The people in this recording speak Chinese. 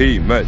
Amen.